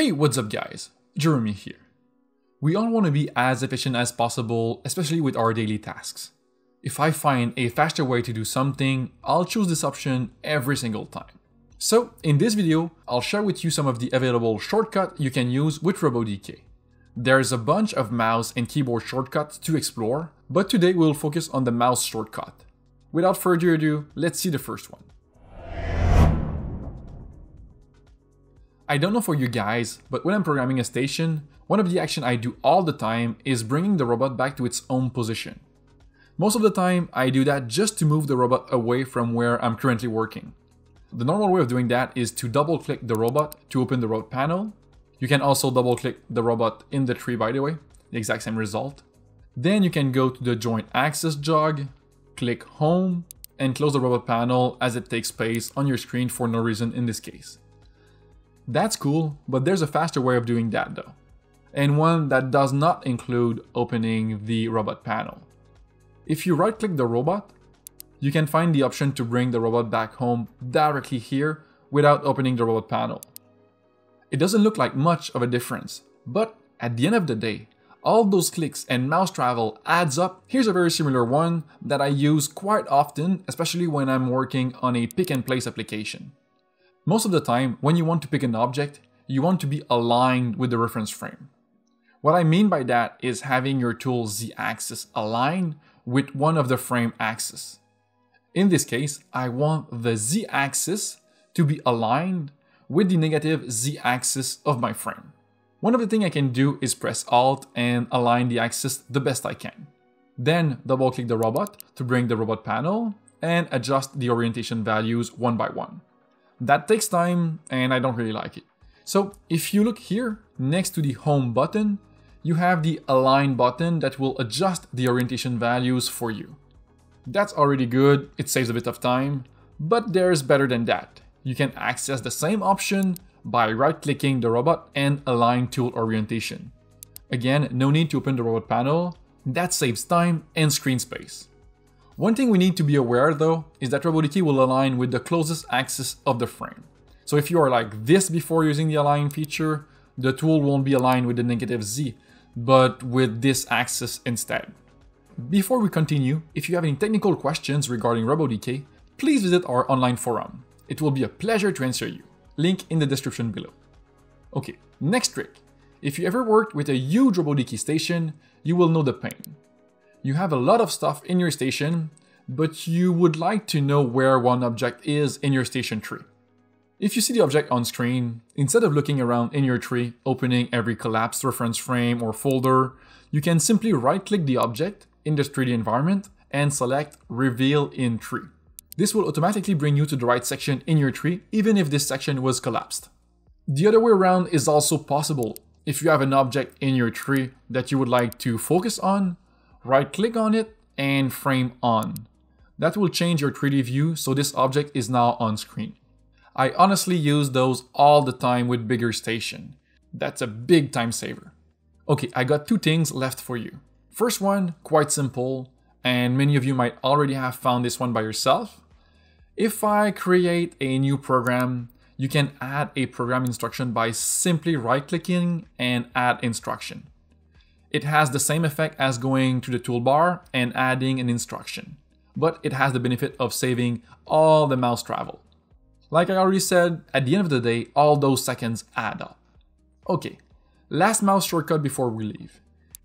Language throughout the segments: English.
Hey, what's up guys? Jeremy here. We all want to be as efficient as possible, especially with our daily tasks. If I find a faster way to do something, I'll choose this option every single time. So, in this video, I'll share with you some of the available shortcuts you can use with RoboDK. There's a bunch of mouse and keyboard shortcuts to explore, but today we'll focus on the mouse shortcut. Without further ado, let's see the first one. I don't know for you guys, but when I'm programming a station, one of the action I do all the time is bringing the robot back to its home position. Most of the time, I do that just to move the robot away from where I'm currently working. The normal way of doing that is to double click the robot to open the robot panel. You can also double click the robot in the tree by the way, the exact same result. Then you can go to the joint axis jog, click home, and close the robot panel as it takes space on your screen for no reason in this case. That's cool, but there's a faster way of doing that though. And one that does not include opening the robot panel. If you right click the robot, you can find the option to bring the robot back home directly here without opening the robot panel. It doesn't look like much of a difference, but at the end of the day, all those clicks and mouse travel adds up. Here's a very similar one that I use quite often, especially when I'm working on a pick and place application. Most of the time, when you want to pick an object, you want to be aligned with the reference frame. What I mean by that is having your tool z-axis aligned with one of the frame axes. In this case, I want the z-axis to be aligned with the negative z-axis of my frame. One of the things I can do is press Alt and align the axis the best I can. Then double click the robot to bring the robot panel and adjust the orientation values one by one. That takes time and I don't really like it. So if you look here next to the home button, you have the align button that will adjust the orientation values for you. That's already good, it saves a bit of time, but there's better than that. You can access the same option by right-clicking the robot and align tool orientation. Again, no need to open the robot panel, that saves time and screen space. One thing we need to be aware though is that RoboDK will align with the closest axis of the frame. So if you are like this before using the align feature, the tool won't be aligned with the negative Z, but with this axis instead. Before we continue, if you have any technical questions regarding RoboDK, please visit our online forum. It will be a pleasure to answer you. Link in the description below. Okay, next trick. If you ever worked with a huge RoboDK station, you will know the pain. You have a lot of stuff in your station, but you would like to know where one object is in your station tree. If you see the object on screen, instead of looking around in your tree, opening every collapsed reference frame or folder, you can simply right-click the object in the 3D environment and select Reveal in Tree. This will automatically bring you to the right section in your tree, even if this section was collapsed. The other way around is also possible. If you have an object in your tree that you would like to focus on, right click on it and frame on. That will change your 3D view so this object is now on screen. I honestly use those all the time with bigger station. That's a big time saver. Okay, I got two things left for you. First one, quite simple, and many of you might already have found this one by yourself. If I create a new program, you can add a program instruction by simply right-clicking and add instruction. It has the same effect as going to the toolbar and adding an instruction, but it has the benefit of saving all the mouse travel. Like I already said, at the end of the day, all those seconds add up. Okay, last mouse shortcut before we leave.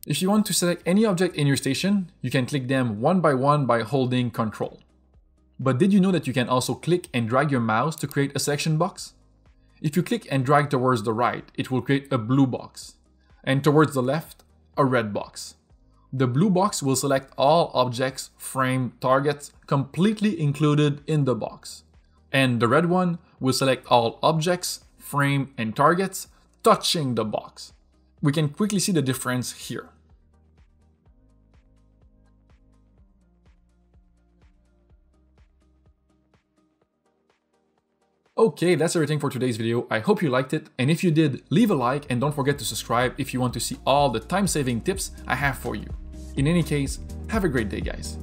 If you want to select any object in your station, you can click them one by one by holding Ctrl. But did you know that you can also click and drag your mouse to create a selection box? If you click and drag towards the right, it will create a blue box. And towards the left, a red box. The blue box will select all objects, frame, targets completely included in the box. And the red one will select all objects, frame, and targets touching the box. We can quickly see the difference here. Okay, that's everything for today's video. I hope you liked it, and if you did, leave a like and don't forget to subscribe if you want to see all the time-saving tips I have for you. In any case, have a great day guys.